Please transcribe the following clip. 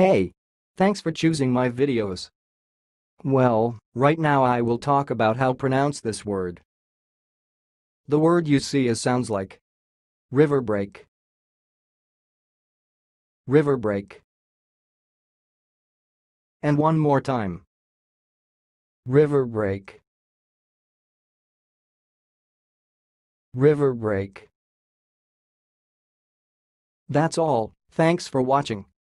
Hey! Thanks for choosing my videos. Well, right now I will talk about how pronounce this word. The word you see is sounds like river break, river break. And one more time. River break. River break. That's all, thanks for watching.